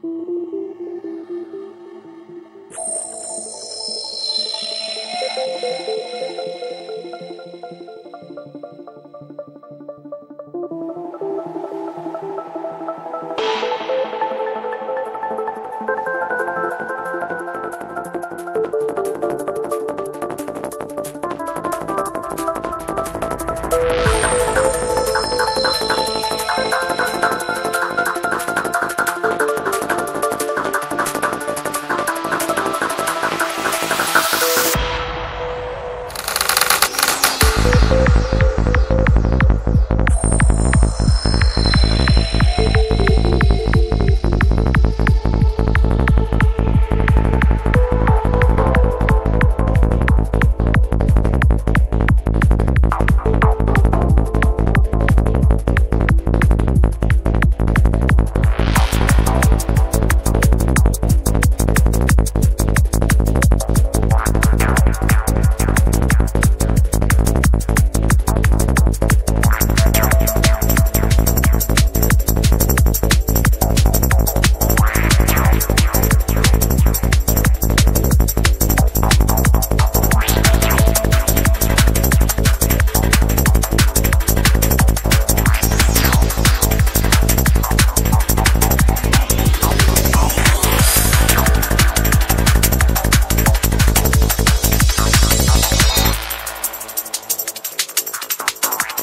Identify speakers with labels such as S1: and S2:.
S1: Thank you. Thank you.